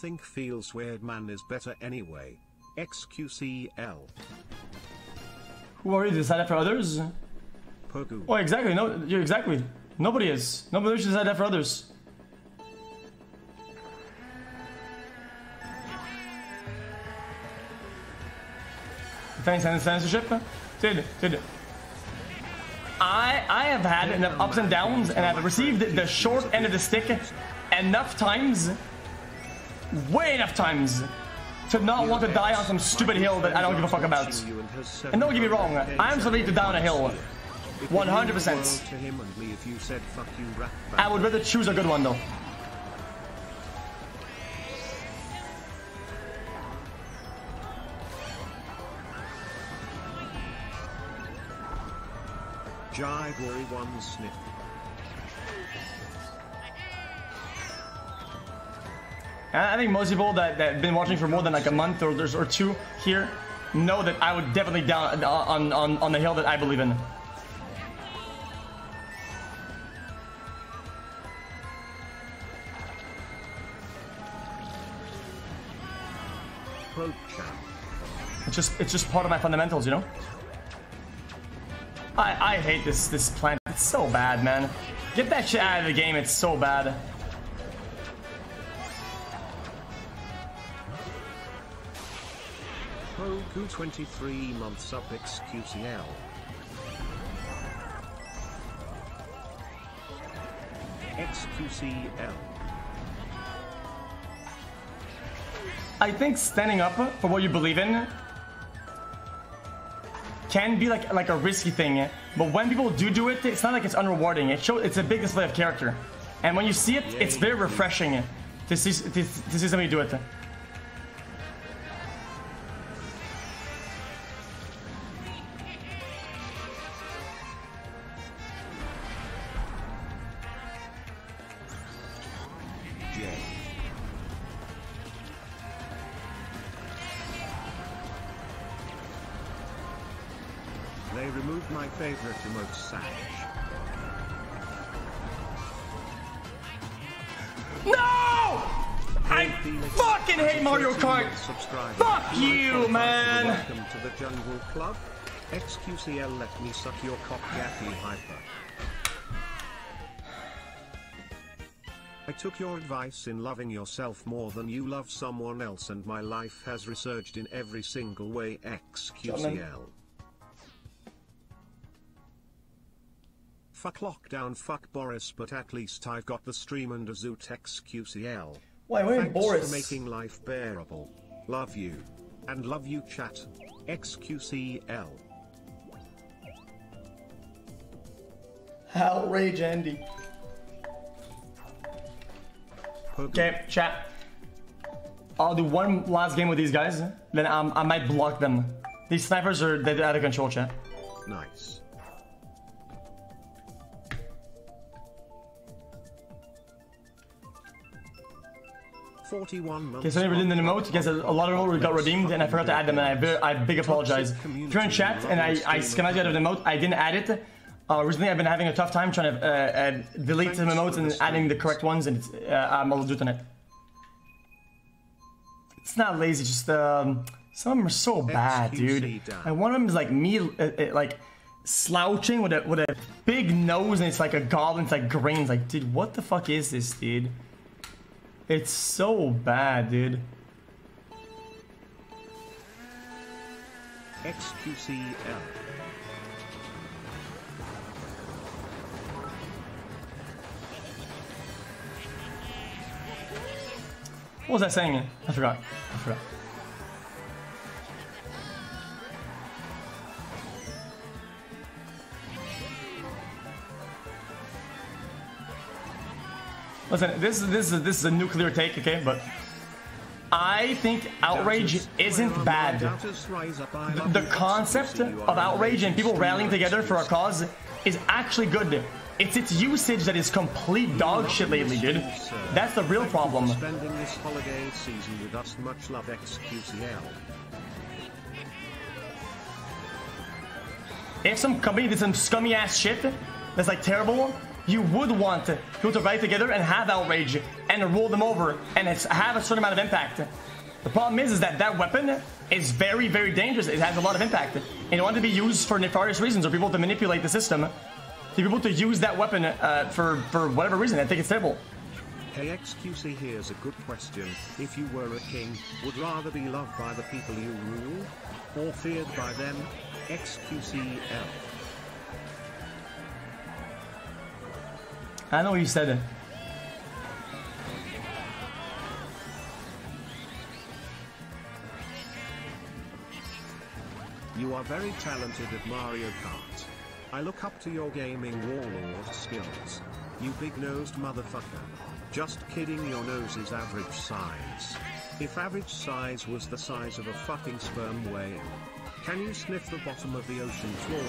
think feels weird man is better anyway. XQCL. Who are you to decide that for others? Pogu. Oh, exactly. No, you're exactly. Nobody is. Nobody should decide that for others. Thanks, and censorship, dude, dude. I I have had enough ups and downs, and I've received the short end of the stick enough times, way enough times, to not want to die on some stupid hill that I don't give a fuck about. And don't get me wrong, I'm ready to down a hill. 100%. To him and me if you said fuck you rap I would rather choose a good one though. Jive worry one sniff. I think most people that, that have been watching for more than like a month or, or two here know that I would definitely down uh, on, on, on the hill that I believe in. It's just it's just part of my fundamentals, you know. I I hate this this plant. It's so bad, man. Get that shit out of the game. It's so bad. Pogu 23 months up XQCL. XQCL. I think standing up for what you believe in can be like like a risky thing, but when people do do it, it's not like it's unrewarding. It shows it's a big display of character, and when you see it, it's very refreshing to see to, to see somebody do it. XQCL let me suck your cock Gappy Hyper. I took your advice in loving yourself more than you love someone else and my life has resurged in every single way XQCL. Fuck lockdown, fuck Boris, but at least I've got the stream and a Zoot XQCL. Why, wait, Thanks Boris? for making life bearable. Love you. And love you chat. XQCL. Outrage, Andy. Okay, chat. I'll do one last game with these guys, then um, I might block them. These snipers are they're out of control, chat. Nice. Forty-one. Okay, so I never did an emote because a a lot of them got redeemed and I forgot to add them and I, I big apologize. If you're in chat and I, I schemated out of the emote, I didn't add it. Uh, recently I've been having a tough time trying to uh, uh, delete some emotes and adding the correct ones and it's, uh, I'm all on it. It's not lazy, just um, some of them are so bad, dude. And one of them is like me, uh, uh, like slouching with a with a big nose and it's like a goblin, it's like grains. Like, dude, what the fuck is this, dude? It's so bad, dude. XQCL. What was I saying? I forgot. I forgot. Listen, this is this is this is a nuclear take, okay? But I think outrage isn't bad. The concept of outrage and people rallying together for a cause is actually good. It's its usage that is complete dog shit lately, dude. That's the real problem. Spending this holiday season with us. Much love XQCL. If some company did some scummy ass shit that's like terrible, you would want people to rally together and have outrage and roll them over and have a certain amount of impact. The problem is, is that that weapon is very, very dangerous. It has a lot of impact. And it wanted to be used for nefarious reasons or people to manipulate the system. To be able to use that weapon uh, for, for whatever reason. I think it's terrible. Hey XQC, here's a good question. If you were a king, would rather be loved by the people you rule? Or feared by them? XQCL. I know you said it. You are very talented at Mario Kart. I look up to your gaming warlord skills. You big-nosed motherfucker. Just kidding your nose is average size. If average size was the size of a fucking sperm whale. Can you sniff the bottom of the ocean floor?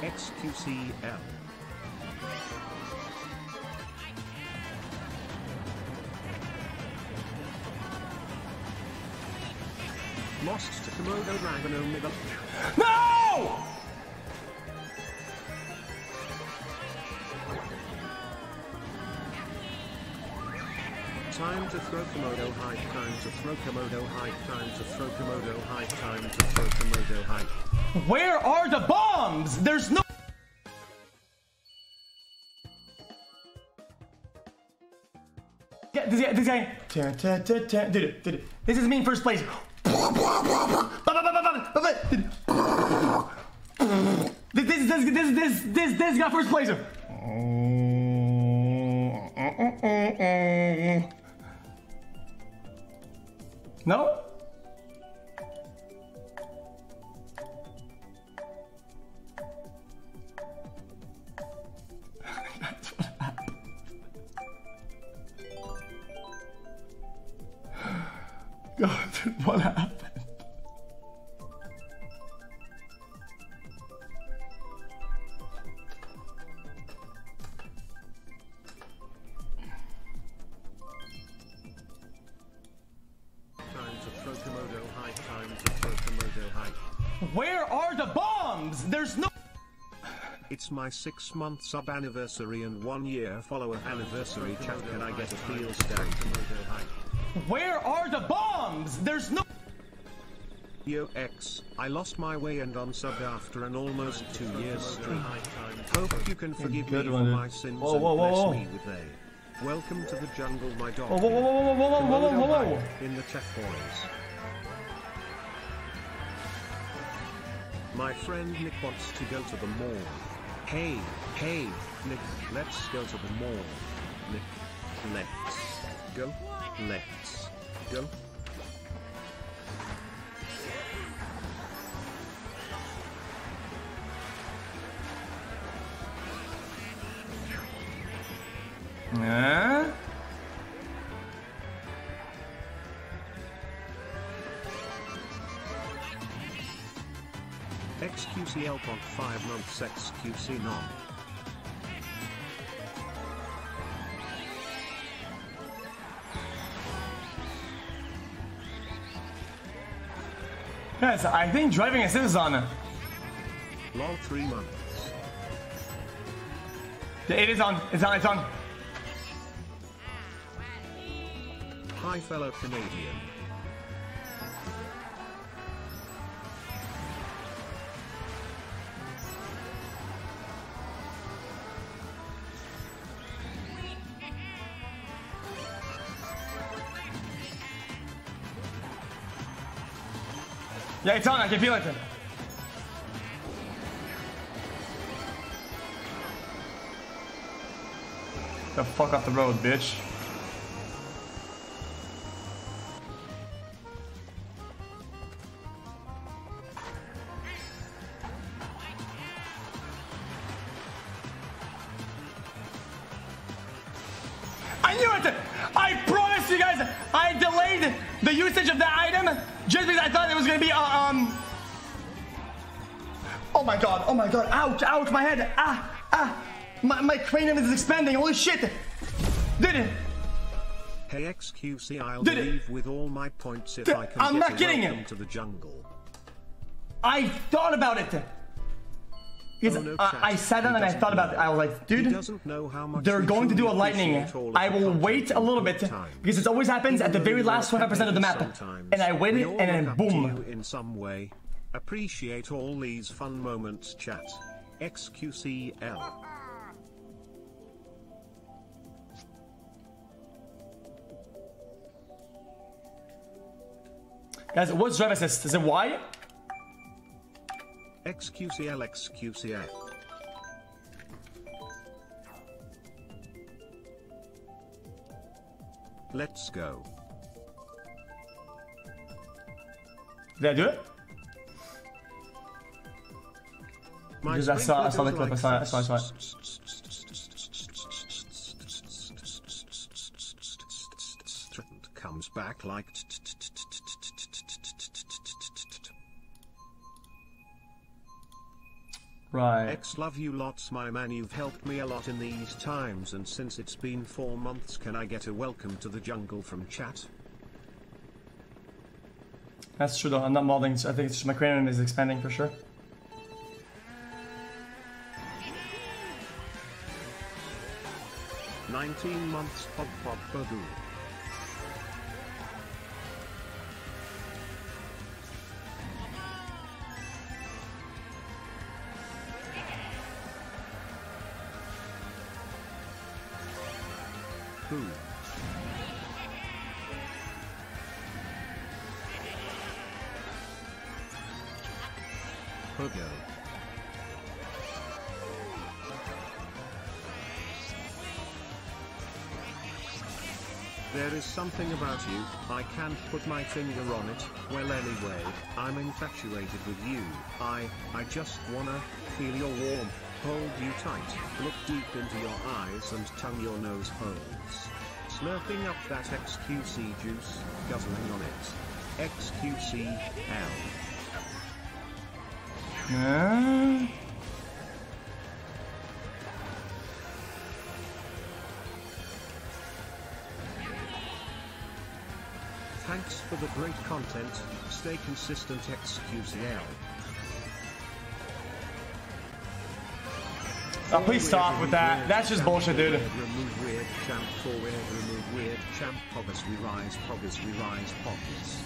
XQCL. Lost to Komodo Dragon Omega. Time to throw KomodoHype, time to throw KomodoHype, time to throw KomodoHype, time to throw KomodoHype. Where are the bombs? There's no. Yeah, this guy, this guy. Ta, ta, ta, ta. Did it, did it. This is me in first place. This, this, this, this, this, this, this got first place. Oh, oh, oh, No? My six month sub anniversary and one year follower anniversary chat. Can I get a feels down KomodoHype? Where are the bombs? There's no. Yo X, I lost my way and unsubbed after an almost two years streak. Hope you can forgive me for my sins Whoa, and whoa, whoa, bless me with a. Welcome to the jungle, my dog. Whoa, whoa, whoa, whoa, whoa, whoa, whoa, whoa, whoa, whoa, whoa. In the chat, boys. My friend Nick wants to go to the mall. Hey, hey, Nick, let's go to the mall. Nick, let's go. Let's go. Huh? XQCL Pod 5 months XQC non. Guys, I think driving assist is on. Lol 3 months. It is on. It's on. It's on. Hi fellow Canadian. Yeah, it's on. I can feel it. The fuck off the road, bitch. Expanding! Holy shit! Did it? Hey XQC, I'll Did it- with all my points if Did- I can I'm get not kidding you. to the jungle. I thought about it. Because Oh, no, I. I sat down and I thought about it. I was like, dude, know how much they're going to do a lightning. appreciate all of I will wait a little bit times. because it always happens at the very last you're 25% of the map. And I wait it and then boom. in some way. Appreciate all these fun moments, chat. XQCL. Guys, what's drive assist? Is it Y? XQCL XQCL. Let's go. Did I do it? My Because I saw- I saw the clip, I saw it, I saw it, I saw and comes back like Right. X love you lots my man you've helped me a lot in these times and since it's been 4 months can I get a welcome to the jungle from chat? That's true though. I'm not modding, so I think it's just my cranium is expanding for sure. Nineteen months pop pop bagoo. Something about you, I can't put my finger on it, well anyway, I'm infatuated with you, I, I just wanna, feel your warmth, hold you tight, look deep into your eyes and tongue your nose holes. Slurping up that XQC juice, guzzling on it. XQCL. Uh, Thanks for the great content, stay consistent XQCL. oh, uh, please stop with that. That's just bullshit, dude. Remove weird champ forward, remove weird champ poggers we rise, poggers we rise, poggers.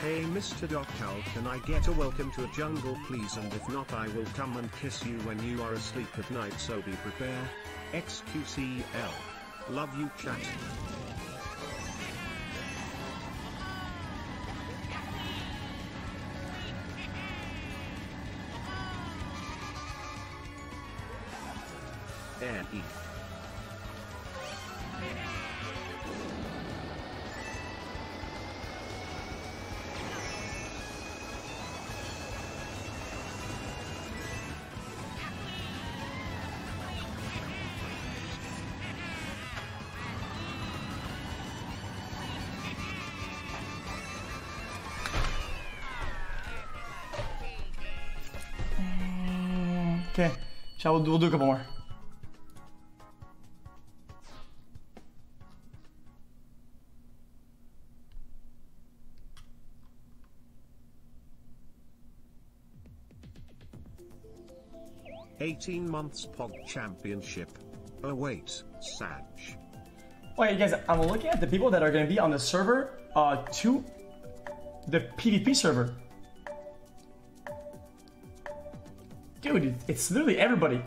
Hey Mr. Doccal, can I get a welcome to a jungle please and if not I will come and kiss you when you are asleep at night so be prepared. XQCL. Love you chat. We'll, we'll do a couple more. Eighteen months Pog Championship. Oh wait, Sag. Wait, guys, I'm looking at the people that are gonna be on the server, uh, to the PvP server. Dude, it's literally everybody.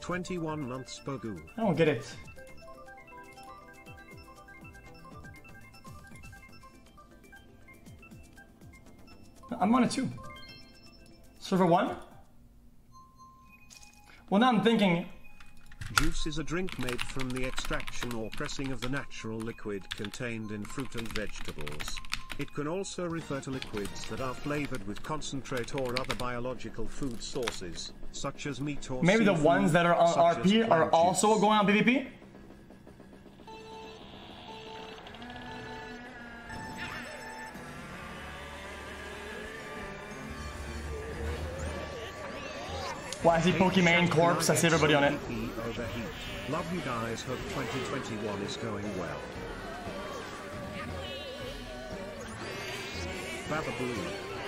Twenty-one months Bagoo. I don't get it. I'm on it too. Server one? Well, now I'm thinking, Juice is a drink made from the extraction or pressing of the natural liquid contained in fruit and vegetables. It can also refer to liquids that are flavored with concentrate or other biological food sources, such as meat or maybe the ones that are on RP are also going on PvP? Why is he Pokemon Corpse? I see everybody on it. Love you guys. Hope 2021 is going well.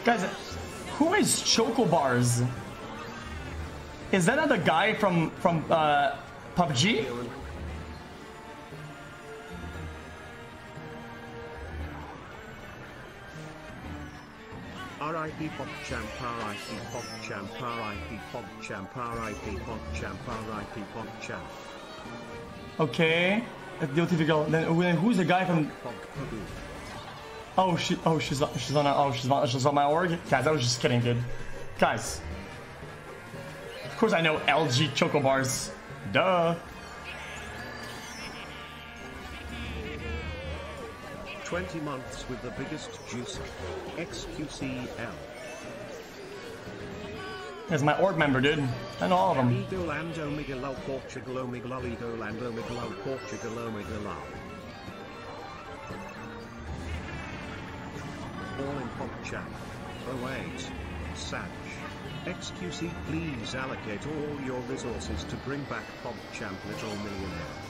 Guys, who is Choco Bars? Is that not the guy from from uh, PUBG? R.I.P. Pop Champ, R.I.P. Pop Champ, R.I.P. Pop Champ, R.I.P. Pop Champ, R.I.P. PogChamp. Okay, that's the OTV girl. Then then who's the guy from? Oh, she. Oh, she's she's on. Oh, she's on. She's on my org. Guys, I was just kidding, dude. Guys, of course I know LG Choco Bars. Duh. 20 months with the biggest juice. XQCL. That's my org member, dude. And all of them. Amigo and Omega Lol Portugal Omega Lol Ego and Omega Lol Portugal Omega Lol. All in pop chat. Oh wait. Satch. XQC please allocate all your resources to bring back Pop Champ Little Millionaire.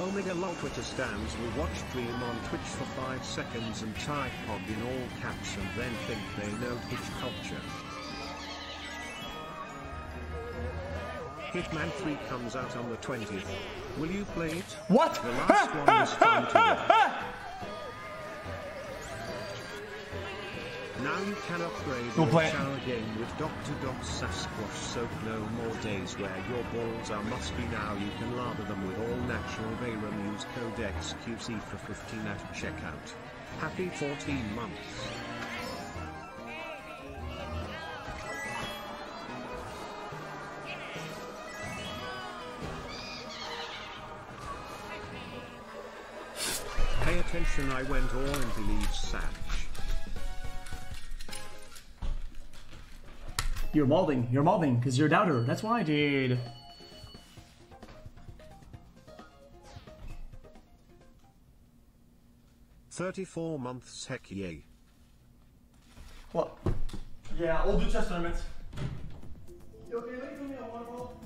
Omega Lol stands will watch Dream on Twitch for 5 seconds and type pod in all caps and then think they know Twitch culture. Hitman 3 comes out on the 20th. Will you play it? What? The last one was fun to watch. Now you can upgrade We'll your play it. shower game with Dr. Doc Sasquatch Soap No more days where your balls are must be now you can lather them with all natural Veyron use code XQC for 15 at checkout. Happy 14 months. Pay attention I went all in believes Satch. You're molding. You're molding because you're a doubter. That's why, dude. Thirty-four months heck yay. What? Yeah, we'll do chess tournaments. You okay? Let me know one ball.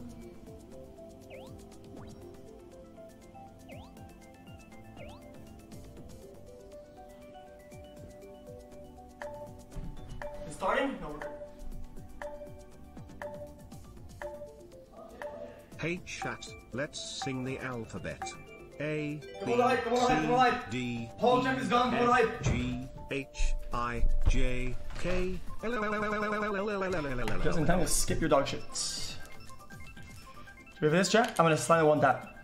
It's starting? Hey chat, let's sing the alphabet. A, Come B, on, hype, come on, hype, come on, C, hype. D, Paul E, is gone, come on, F, hype. G, H, I, J, K, L, L, L, L, L, L, L, L, L, L, L, L, L, Just in time to skip your dog shit. Ready for this, chat? I'm gonna slide one tap.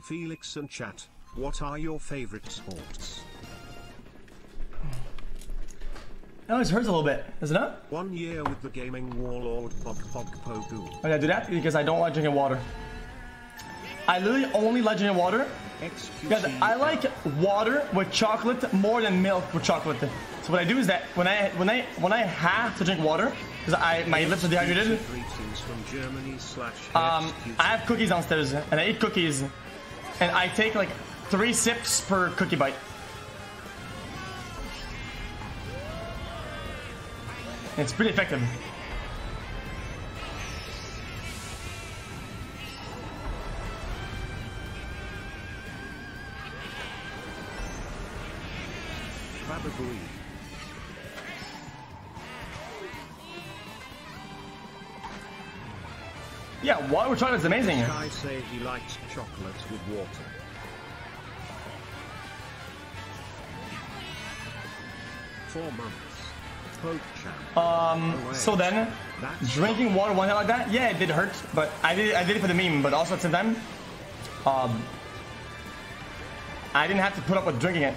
Felix and chat, what are your favorite sports? It always hurts a little bit, does it not? One year with the gaming warlord Pog Pog Pogu. Oh, yeah, do that because I don't like drinking water. I literally only like drinking water. Guys, I like water with chocolate more than milk with chocolate. So what I do is that when I when I when I have to drink water because I my lips are dehydrated, Greetings from Germany slash um, I have cookies downstairs and I eat cookies, and I take like three sips per cookie bite. It's pretty effective. Water chocolate is amazing. Guy say he likes chocolate with water. Four months. Um, so then, drinking water one like that, yeah, it did hurt, but I did I did it for the meme, but also at the same time, um, I didn't have to put up with drinking it.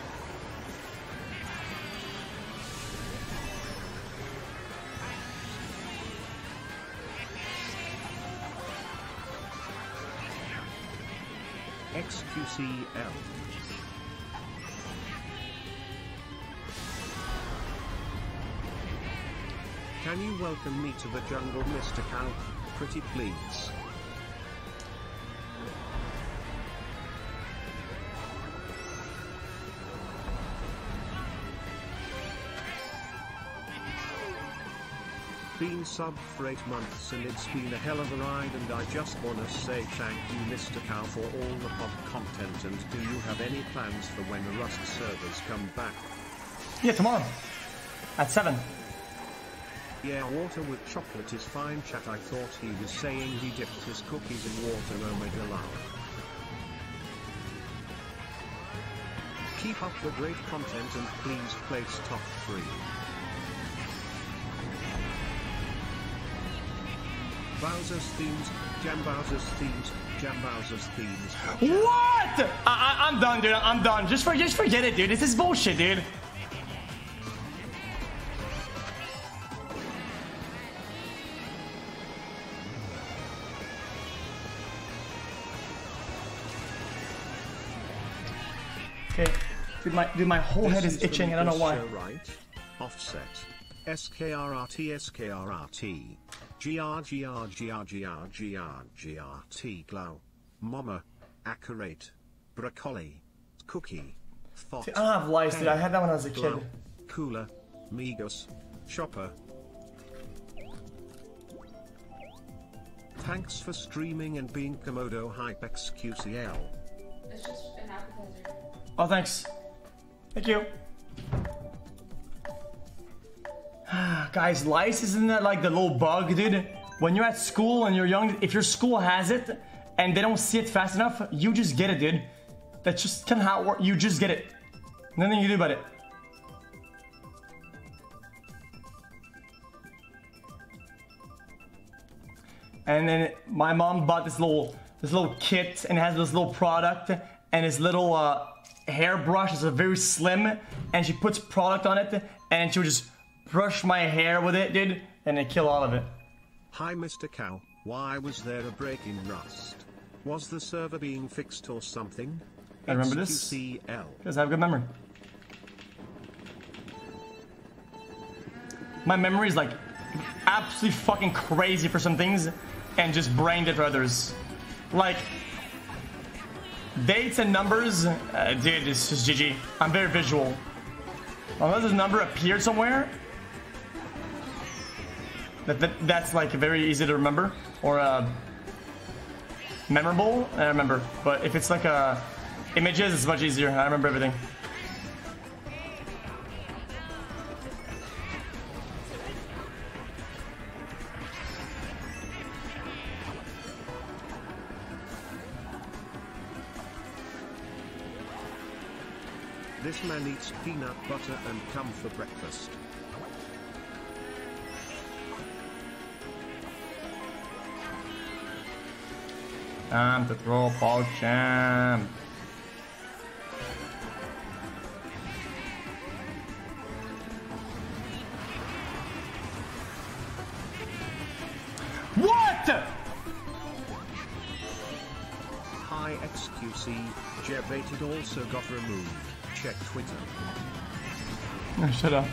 XQCL. Can you welcome me to the jungle, Mr. Cow? Pretty please. Been sub for 8 months and it's been a hell of a ride and I just wanna say thank you Mr. Cow for all the pop content and do you have any plans for when the Rust servers come back? Yeah, tomorrow. At 7. Yeah, water with chocolate is fine chat. I thought he was saying he dipped his cookies in water omega love. Keep up the great content and please place top 3. Bowser's themes, Jam Bowser's themes, Jam Bowser's themes. What? I, I, I'm done, dude. I'm done. Just for, just forget it, dude. This is bullshit, dude. Okay, dude, my dude, my whole head This is the itching. I don't know why. right? Offset. SKRRT SKRRT. GRGRGRGRGRGRT glow. Mama. Accurate. Broccoli. Cookie. Thought. I don't have lice, dude. I had that when I was a kid. Cooler. Migos. Chopper. Thanks for streaming and being Komodo HypeXQCL. It's just an appetizer. Oh, thanks. Thank you. Guys, lice isn't that like the little bug, dude? When you're at school and you're young, if your school has it and they don't see it fast enough, you just get it, dude. That's just kind of how it works. You just get it. Nothing you do about it. And then my mom bought this little this little kit and it has this little product and this little uh, hairbrush is a very slim and she puts product on it and she'll just brush my hair with it, dude, and it kill all of it. Hi Mr. Cow, why was there a break in Rust? Was the server being fixed or something? I remember this. Because I have good memory. My memory is like absolutely fucking crazy for some things and just brain dead for others. Like dates and numbers, uh, dude, it's just GG. I'm very visual. Unless a number appeared somewhere, that, that that's like very easy to remember or uh, memorable. I remember, but if it's like a images, it's much easier. I remember everything. This man eats peanut butter and cum for breakfast. Time to throw ball champ. What? Hi XQC, Jebated also got removed. Check Twitter. Oh, shut up.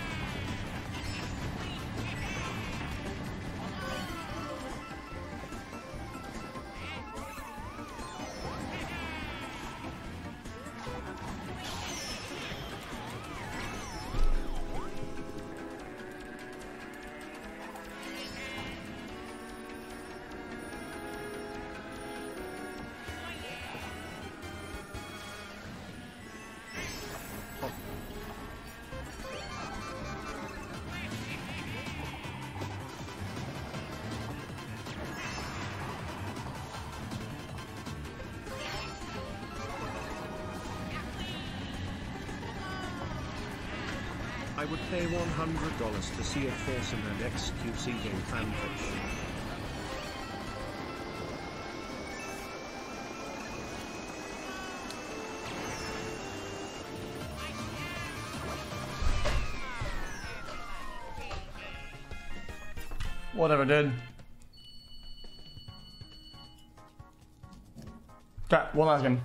To see a Forsen and XQC game fanfish. Whatever, dude. Okay, one last game.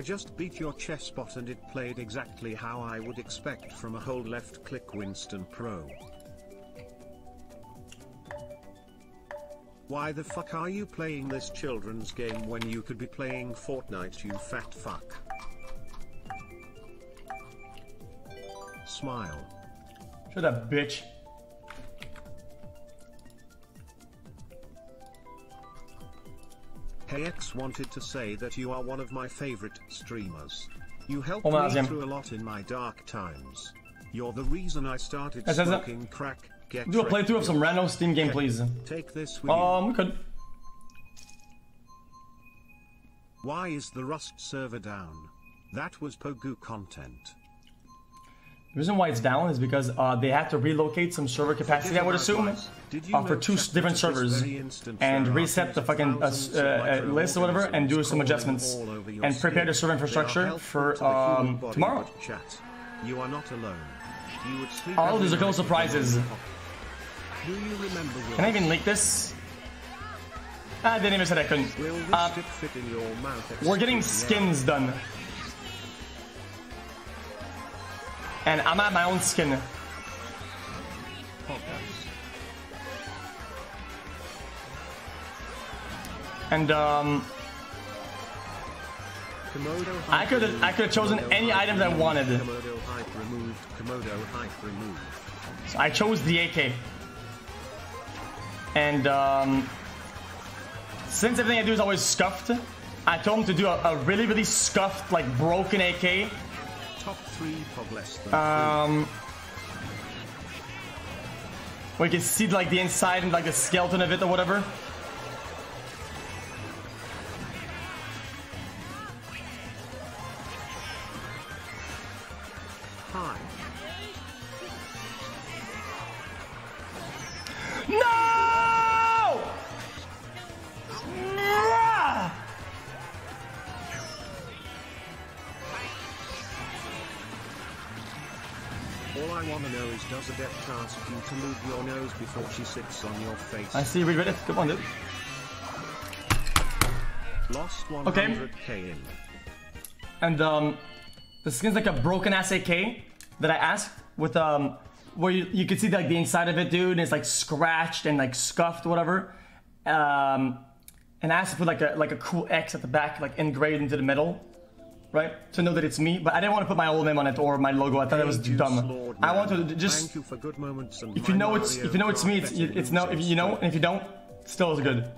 I just beat your chess bot and it played exactly how I would expect from a hold left click Winston Pro. Why the fuck are you playing this children's game when you could be playing Fortnite you fat fuck? Smile. Shut up, bitch. KX wanted to say that you are one of my favorite streamers. You helped me through a lot in my dark times. You're the reason I started yes. smoking crack. Get Do a playthrough of some random Steam game, please. Take this with Um, we could. Why is the Rust server down? That was Pogu content. The reason why it's down is because uh, they had to relocate some server capacity, I would assume, Did you uh, for two different that at this servers, and reset the fucking uh, s- thousands of uh, list or whatever, and do some adjustments, crawling all over your and prepare the server infrastructure for to the human um, tomorrow. Chat, you are not alone. You would sleep Oh, every these are cool surprises. Do you remember Can I even leak this? Ah, I didn't even say I couldn't. Uh, stick fit in your mouth? we're getting skins done. And I'm at my own skin. And um, I could I could have chosen any hype item that I wanted. So I chose the AK. And um, since everything I do is always scuffed, I told him to do a, a really, really scuffed, like broken AK. Um, you can see like the inside and like the skeleton of it or whatever. Hi. No! All I wanna know is does a death ask you to move your nose before she sits on your face? I see, we read it. Come on, dude. Lost Okay. 100k in. And um, the skin's like a broken ass AK that I asked with um, where you, you can see like the inside of it, dude, and it's like scratched and like scuffed, whatever. Um, and I asked to put like a like a cool X at the back, like engraved into the middle, right, to know that it's me. But I didn't want to put my old name on it or my logo. I thought that was dumb. Lord I want to just Thank you for good moments and if you know it's if you know it's me, it's it's no. If you know and if you don't, still is good.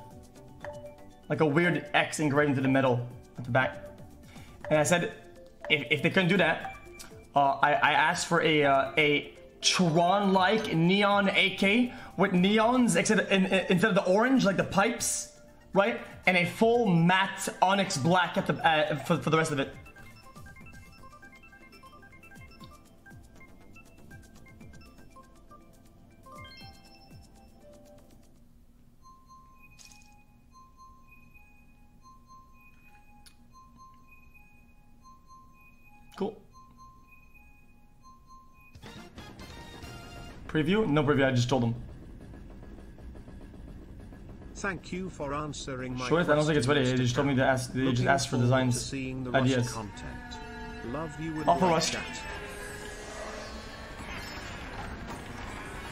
Like a weird X engraved into the middle at the back. And I said, if, if they couldn't do that, uh, I, I asked for a uh, a Tron-like neon AK with neons except in, in- instead of the orange, like the pipes, right? And a full matte onyx black at the uh, for, for the rest of it. Preview? No preview, I just told him. Thank you for answering my Sure, I don't think it's ready. They just told me to ask. They just asked for designs, seeing the ideas. Content. Love you and All for like Rust. chat.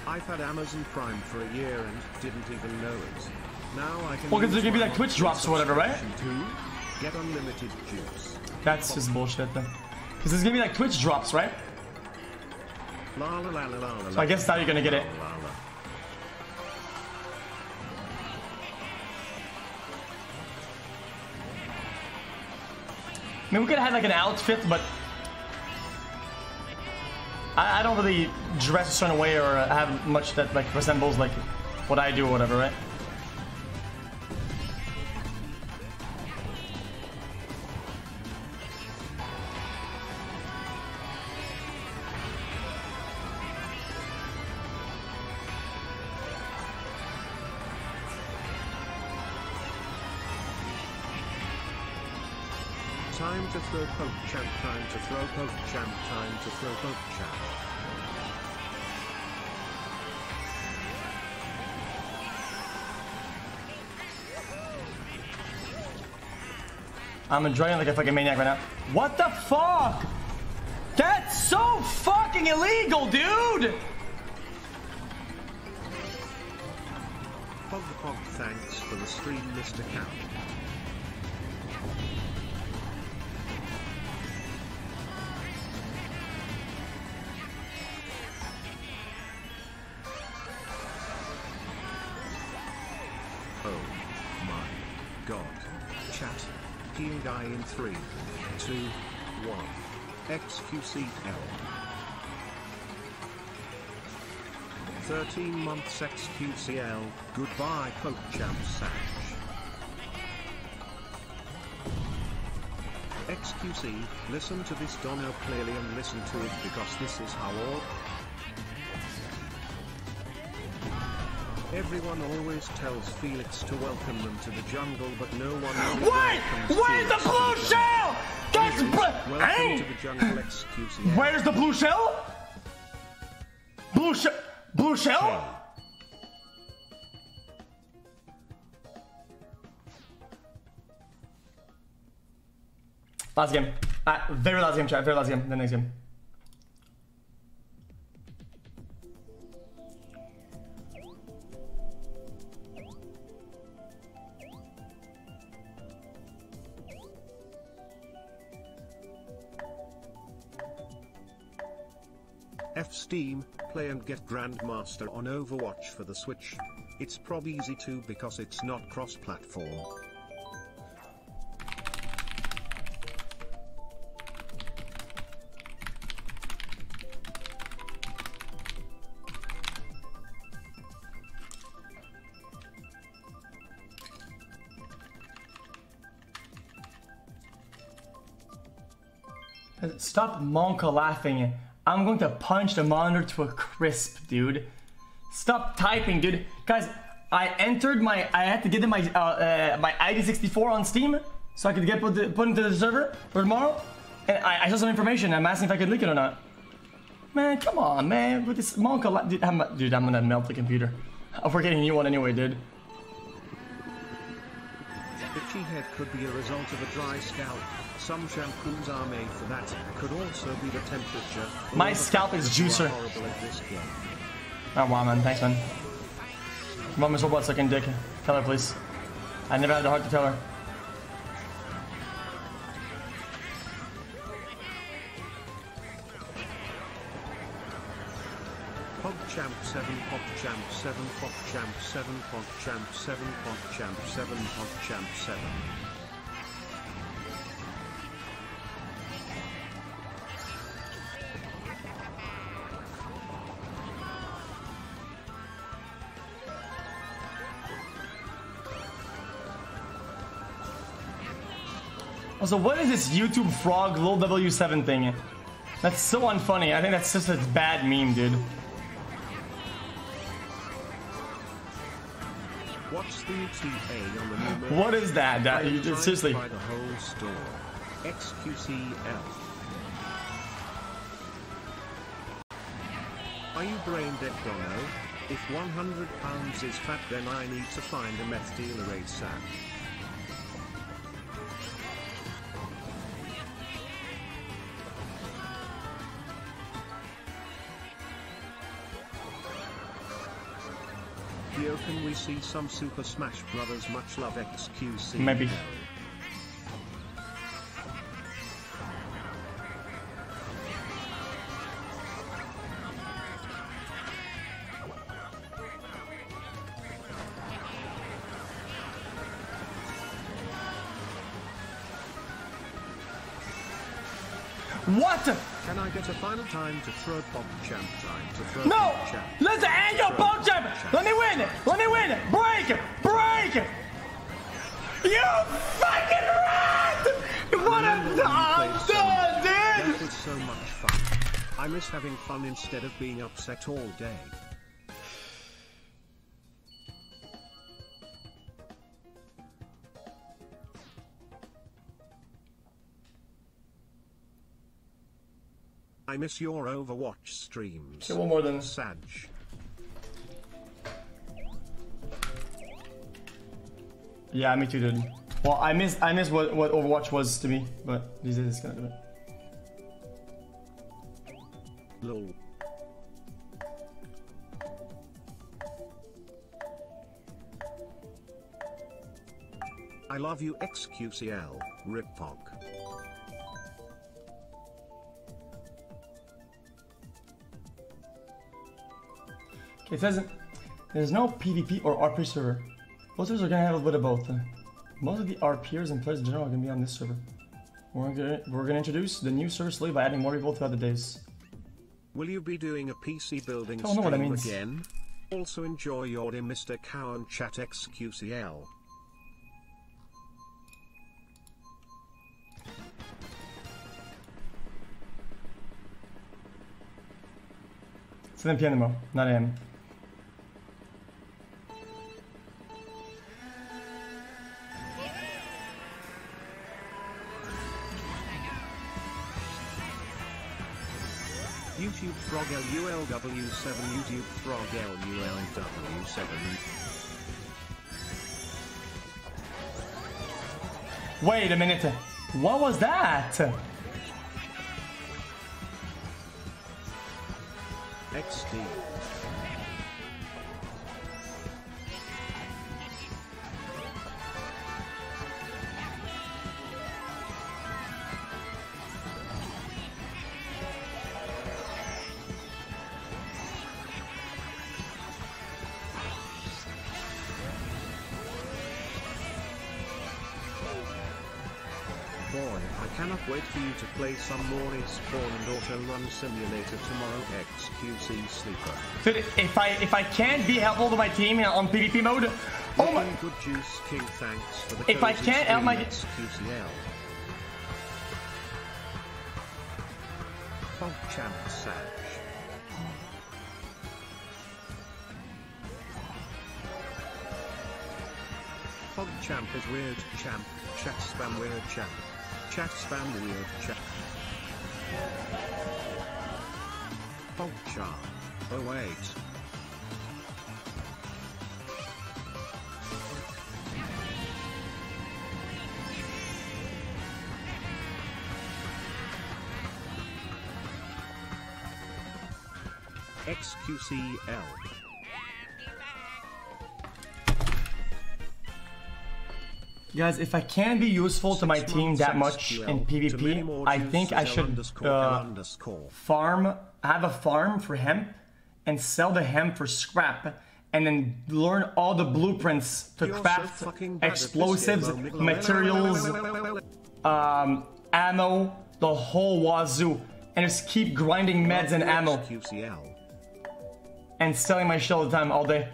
I've had Amazon Prime for a year and didn't even know it. Now I can. Well, 'cause use there could be, my like, Twitch drops or whatever, right? get unlimited juice. That's just bullshit then. Because there's gonna be like Twitch drops, right? So I guess now you're gonna get it. I mean, we could have had like an outfit, but I, I don't really dress a certain way or have much that like resembles like what I do or whatever, right? Throw poke champ. Time to throw poke champ. Time to throw poke champ. I'm enjoying like a fucking maniac right now. What the fuck? That's so fucking illegal, dude! Pog Pog thanks for the stream Mr. Cow. In 3, 2, 1. XQCL. 13 months XQCL. Goodbye PogChamp Satch. XQC, listen to this Dono clearly and listen to it because this is how all Everyone always tells Felix to welcome them to the jungle, but no one really Wait! Where's the blue shell? That's bl- Welcome Hey! to the jungle XQCL. Where's the blue shell? Blue shell? Blue shell? Last game. Uh, very last game, chat. Very last game. The next game. Steam, play and get Grandmaster on Overwatch for the Switch. It's prob easy too because it's not cross-platform. Stop Monka laughing. I'm going to punch the monitor to a crisp, dude. Stop typing, dude. Guys, I entered my. I had to get in my uh, uh, my ID64 on Steam so I could get put, put into the server for tomorrow. And I, I saw some information. I'm asking if I could leak it or not. Man, come on, man. With this Monka, dude I'm, dude, I'm gonna melt the computer. We're getting a new one anyway, dude. Itchy head could be a result of a dry scalp. Some shampoos are made for that. Could also be the temperature. My scalp is that you are juicer. horrible at this game. Oh wow, man. Thanks, man. Mom is robot sucking dick. Tell her, please. I never had the heart to tell her. PogChamp 7, PogChamp 7, PogChamp 7, PogChamp 7, PogChamp 7, PogChamp 7. Also, what is this YouTube frog lol W7 thing? That's so unfunny. I think that's just a bad meme, dude. What's the UTA on the new? What is that? That- you just- seriously. By the whole store. XQCL. Are you brain dead, Dono? If 100 pounds is fat, then I need to find a meth dealer ASAP. See some Super Smash Brothers Much Love XQC? Maybe. What? Can I get a final time to throw Pop Champ time to throw No! Champ? Let's end your ball jump! Let me win! Let me win! Break! Break! You fucking rat! What a Remember when we I'm done, That dude! was so much fun. I miss having fun instead of being upset all day. I miss your Overwatch streams. Okay, one more then. Sag. Yeah, me too, dude. Well, I miss I miss what, what Overwatch was to me, but these days it's gonna do it. Lol. I love you XQCL, Rip Pog. Okay, it says there's no PvP or RP server. Servers are gonna have a bit of both. uh. Most of the RPers and players in general are gonna be on this server. We're gonna, we're gonna introduce the new server slowly by adding more people throughout the days. Will you be doing a PC building Don't know what that stream means. again? Also enjoy your day, Mr. Cow and Chat XQCL. 7 p.m. tomorrow, not a.m. Frog LULW7 YouTube Frog LULW7 Wait a minute. What was that? XD. Boy, I cannot wait for you to play some more Spawn and Auto Run Simulator tomorrow XQC Sleeper. Dude, if I if I can't be helpful to my team on PvP mode, oh my! Good juice king thanks for the If I can't help oh my- stream, XQCL. Champ Sag. Champ is weird champ, chat spam weird champ. Chat spam weird champ. Champ. Oh wait. XQCL. Guys, if I can be useful to my team that much in PvP, I think I should uh, farm, have a farm for hemp, and sell the hemp for scrap, and then learn all the blueprints to craft fucking bad at this explosives, materials, um, ammo, the whole wazoo, and just keep grinding meds and ammo. And selling my shit all the time, all day.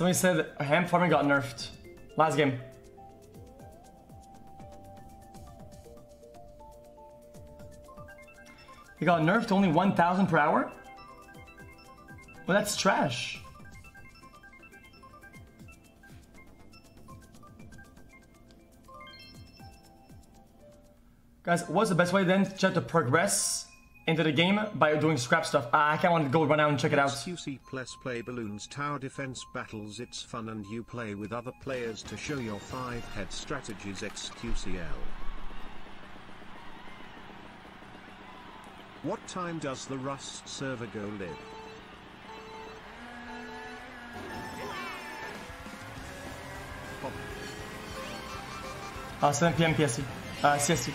Somebody said ham farming got nerfed last game. It got nerfed to only 1,000 per hour? Well, that's trash. Guys, what's the best way then to to progress into the game by doing scrap stuff? Ah, I kind of want to go run out and check it out. Plus play Bloons tower defense battles it's fun and you play with other players to show your 5 head strategies XQCL. What time does the Rust server go live? Uh, 7 p.m. PST. Uh, CST.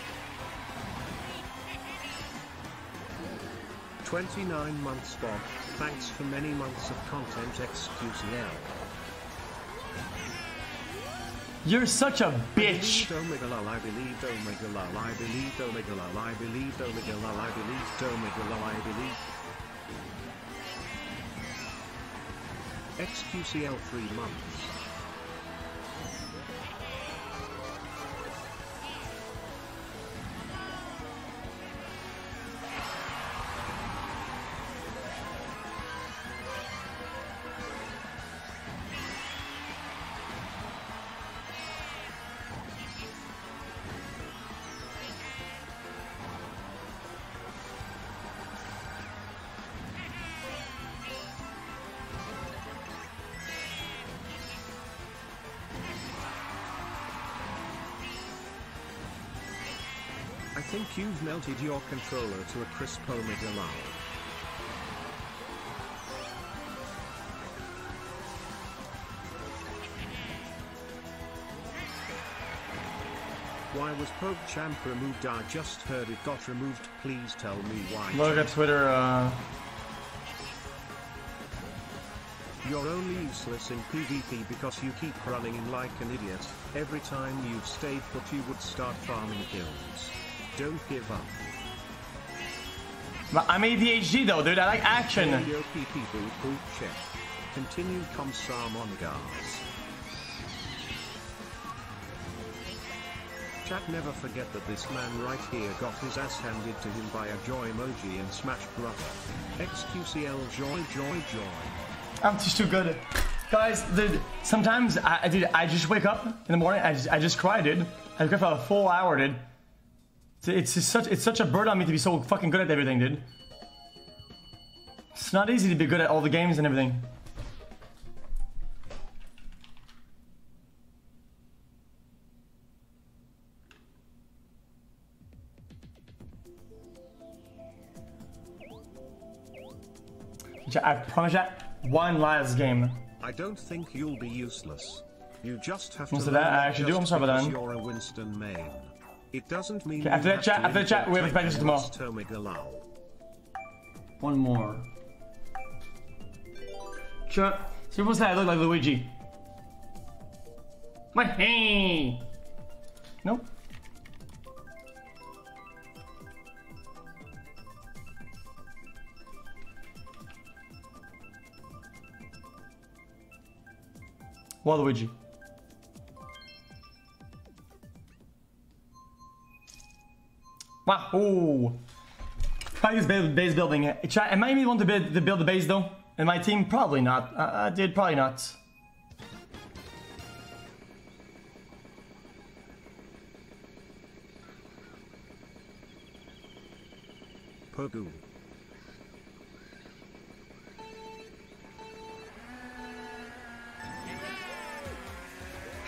29 months Bob, thanks for many months of content XQCL. You're such a bitch. Believed Omega I believed Omega lol, I believed Omega lol, I believed Omega lol, I believed Omega lol, I believed. XQCL 3 months. Think you've melted your controller to a crisp omega lull. Why was Pope Champ removed? I just heard it got removed. Please tell me why. Look at Twitter. Uh, You're only useless in PvP because you keep running in like an idiot. Every time you've stayed put you would start farming kills. Don't give up. but I'm ADHD though, dude. I like action. Audio people poop check. Continue Komsar Chat never forget that this man right here got his ass handed to him by a joy emoji in Smash Brother. XQCL joy joy joy. I'm just too good. Guys, dude, sometimes I, I- dude, I just wake up in the morning. I just, I just cry, dude. I cry for a full hour, dude. It's, such, it's such a burden on me to be so fucking good at everything, dude. It's not easy to be good at all the games and everything. I promise you, one last game. I don't think you'll be useless. You just have Most to that I actually do, I'm sorry about that. You're a Winston main. It doesn't mean Okay, after that have chat- to after that chat, we have infiltrate expectations tomorrow. Lost Omega Lull. One more. Sure. So people say I look like Luigi. My hey. Nope. Waluigi. Wow. Ooh. Practice base, building. Am I the one to build, to build the base though? In my team? Probably not. I did probably not. Pogu.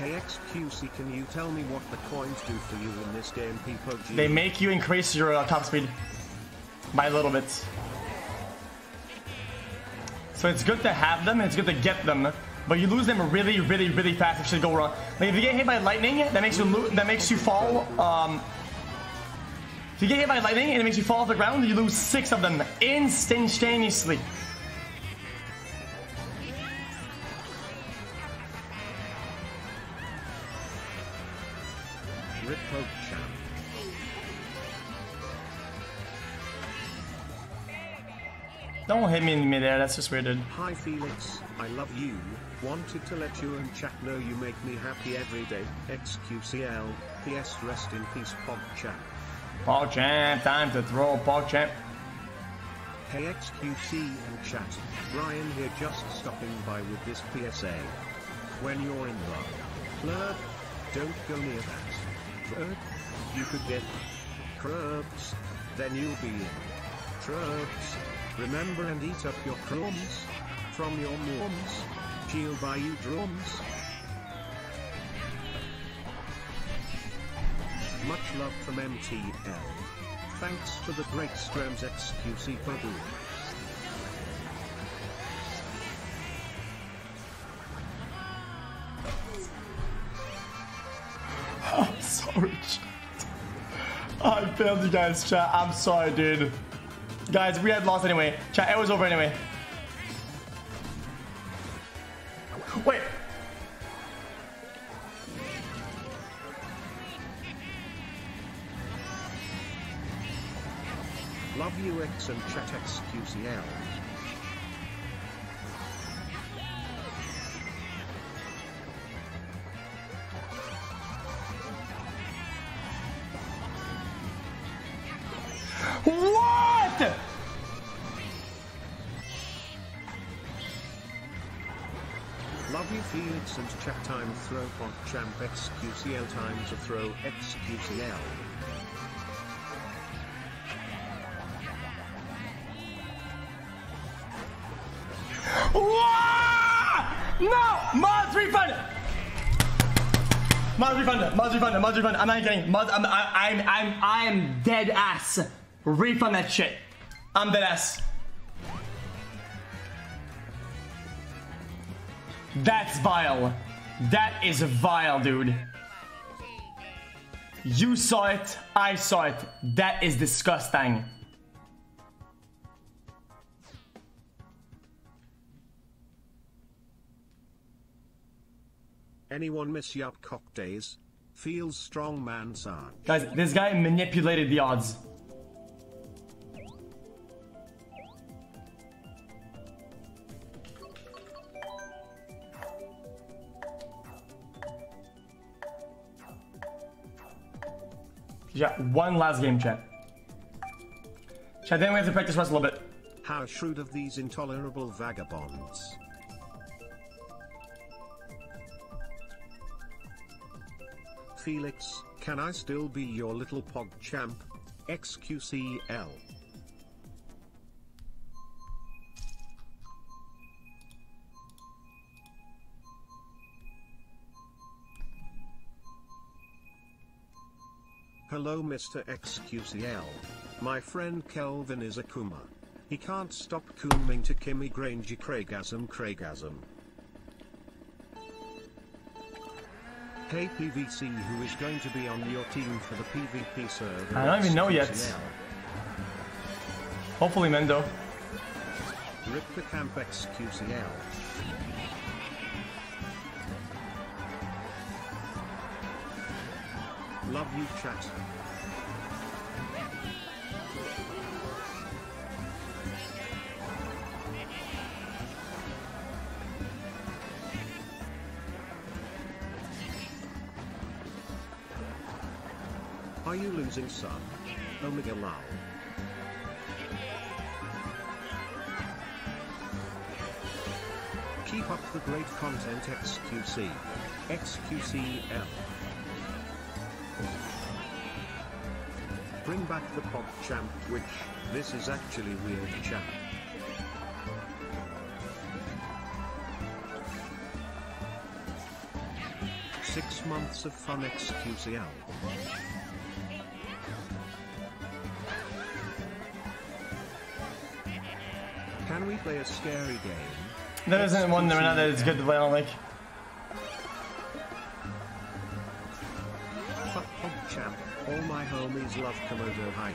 Hey XQC, can you tell me what the coins do for you in this game, PPG? They make you increase your uh, top speed by a little bit. So it's good to have them, it's good to get them, but you lose them really, really, really fast if shit go wrong. Like if you get hit by lightning, that makes you that makes you fall. Um, if you get hit by lightning and it makes you fall off the ground, you lose six of them instantaneously. Hit me in midair, that's just weird, dude. Hi Felix, I love you. Wanted to let you and chat know you make me happy every day. XQCL. PS rest in peace PogChamp. PogChamp, time to throw PogChamp. Hey XQC and chat. Ryan here just stopping by with this PSA. When you're in love, flirt, don't go near that. Flirt, you could get crabs, then you'll be in traps. Remember and eat up your crumbs from your mums. She'll buy you drums. Much love from MTL. Thanks for the great streams XQC Babu. I'm sorry, chat. I failed you guys, chat. I'm sorry, dude. Guys, we had lost anyway. Chat, it was over anyway. Wait. Love you X and chat XQCL. And chat time throw pot champ XQCL time to throw XQCL. No! Mods refund! Mods refund, mods refund, mods refund. I'm not kidding. Mods, I'm, I'm, I'm, I'm dead ass. Refund that shit. I'm dead ass. That's vile. That is vile, dude. You saw it. I saw it. That is disgusting. Anyone miss Yup Cock Days? Feels strong man son. Guys, this guy manipulated the odds. Yeah, one last game, chat. Chat, then we have to practice rest a little bit. How shrewd of these intolerable vagabonds. Felix, can I still be your little pog champ? XQCL. Hello Mr. XQCL. My friend Kelvin is a Kuma. He can't stop cooming to Kimmy Granger Kreygasm Kreygasm. Hey PVC who is going to be on your team for the PvP server? I don't even know yet. Hopefully, Mendo. Rip the camp XQCL. Love you chat. Are you losing son? Omega lol. Keep up the great content XQC. XQCL. Bring back the pop champ, which, this is actually weird champ. Six months of fun XQCL. Can we play a scary game? There isn't one right another that is good to play on, like. Love KomodoHype.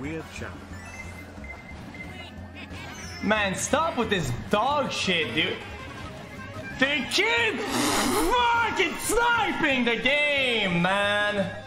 Weird champ. Man, stop with this dog shit, dude. They keep fucking sniping the game, man.